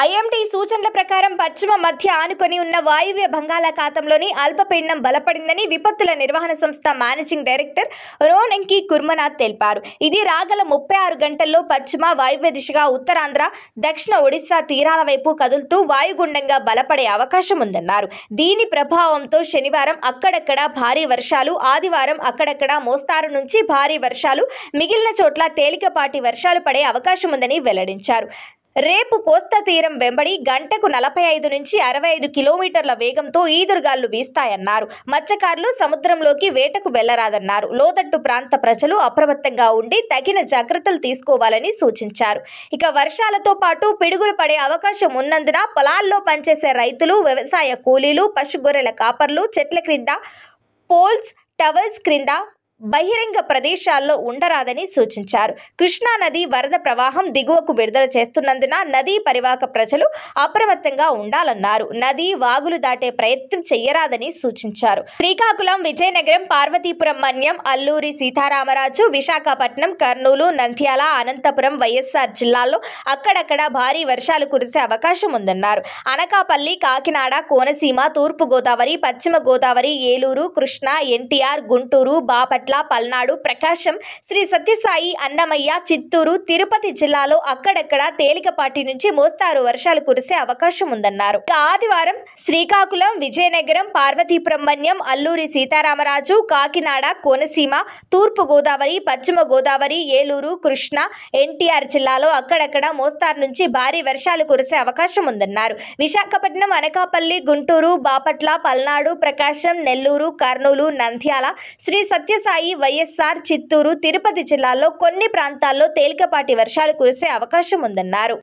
IMD సూచనల ప్రకారం పశ్చిమ మధ్య ఆనుకొని ఉన్న వాయువ్య బంగాళాఖాతంలోని అల్పపీడనం బలపడిందని విపత్తుల నిర్వహణ సంస్థ మేనేజింగ్ డైరెక్టర్ రోనెంకి కుర్మనాథ్ తెలిపారు. ఇది రాగల ముప్పై ఆరు గంటల్లో పశ్చిమ వాయువ్య దిశగా ఉత్తరాంధ్ర దక్షిణ ఒడిశా తీరాల వైపు కదులుతూ వాయుగుండంగా బలపడే అవకాశం ఉందన్నారు. దీని ప్రభావంతో శనివారం అక్కడక్కడ భారీ వర్షాలు ఆదివారం అక్కడక్కడ మోస్తారు నుంచి భారీ వర్షాలు మిగిలిన చోట్ల తేలికపాటి వర్షాలు పడే అవకాశం ఉందని వెల్లడించారు. రేపు కోస్తా తీరం వెంబడి గంటకు నలభై ఐదు నుంచి అరవై ఐదు కిలోమీటర్ల వేగంతో ఈదురుగాలు వీస్తాయన్నారు. మత్స్యకారులు సముద్రంలోకి వేటకు వెళ్ళరాదన్నారు. లోతట్టు ప్రాంత ప్రజలు అప్రమత్తంగా ఉండి తగిన జాగ్రత్తలు తీసుకోవాలని సూచించారు. ఇక వర్షాలతో పాటు పిడుగులు పడే అవకాశం ఉన్నందున పొలాల్లో పనిచేసే రైతులు వ్యవసాయ కూలీలు పశుగొర్రెల కాపర్లు చెట్ల క్రింద పోల్స్ టవర్స్ క్రింద బహిరంగ ప్రదేశాల్లో ఉండరాదని సూచించారు. కృష్ణా నది వరద ప్రవాహం దిగువకు విడుదల చేస్తున్నందున నదీ పరివాహక ప్రజలు అప్రమత్తంగా ఉండాలన్నారు. నది వాగులు దాటే ప్రయత్నం చెయ్యరాదని సూచించారు. శ్రీకాకుళం విజయనగరం పార్వతీపురం మన్యం అల్లూరి సీతారామరాజు విశాఖపట్నం కర్నూలు నంద్యాల అనంతపురం వైఎస్ఆర్ జిల్లాల్లో అక్కడక్కడ భారీ వర్షాలు కురిసే అవకాశం ఉందన్నారు. అనకాపల్లి కాకినాడ కోనసీమ తూర్పు గోదావరి పశ్చిమ గోదావరి ఏలూరు కృష్ణా ఎన్టీఆర్ గుంటూరు బాపట్ల పల్నాడు. ప్రకాశం శ్రీ సత్యసాయి అన్నమయ్య చిత్తూరు తిరుపతి జిల్లాలో అక్కడక్కడ తేలికపాటి నుంచి మోస్తారు వర్షాలు కురిసే అవకాశం ఉందన్నారు. ఆదివారం శ్రీకాకుళం విజయనగరం పార్వతీబ్రహ్మణ్యం అల్లూరి సీతారామరాజు కాకినాడ కోనసీమ తూర్పు గోదావరి పశ్చిమ గోదావరి ఏలూరు కృష్ణ ఎన్టీఆర్ జిల్లాలో అక్కడక్కడ మోస్తారు నుంచి భారీ వర్షాలు కురిసే అవకాశం ఉందన్నారు. విశాఖపట్నం అనకాపల్లి గుంటూరు బాపట్ల పల్నాడు ప్రకాశం నెల్లూరు కర్నూలు నంద్యాల శ్రీ సత్యసాయి వైఎస్ఆర్ చిత్తూరు తిరుపతి జిల్లాల్లో కొన్ని ప్రాంతాల్లో తేలికపాటి వర్షాలు కురిసే అవకాశం ఉందన్నారు